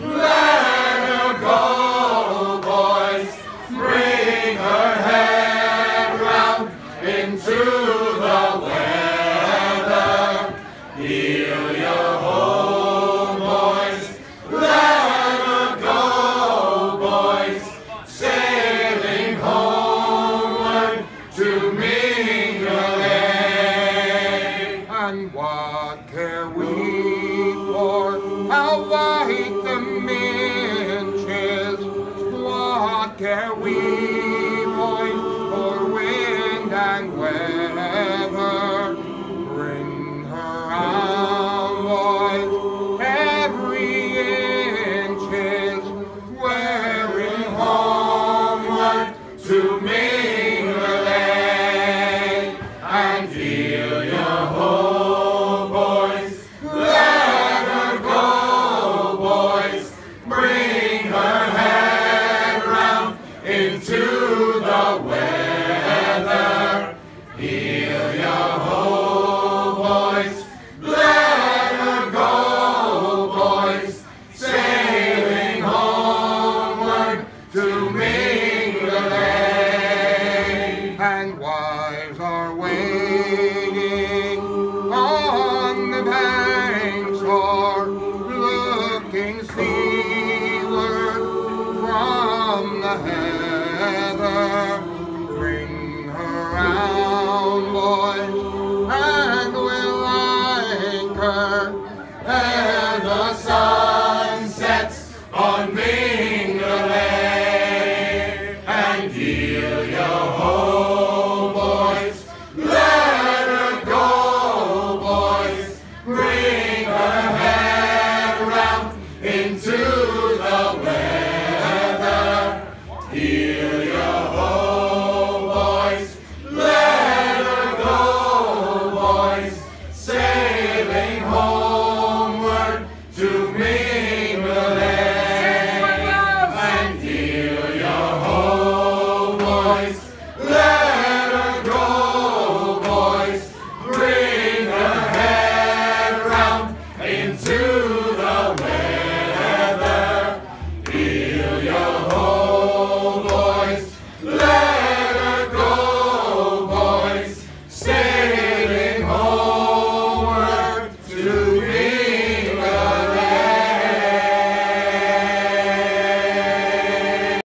let her go, boys. Bring her head round into What care we for how white the minch is? What care we, boys, for wind and wave? looking seaward from the heather.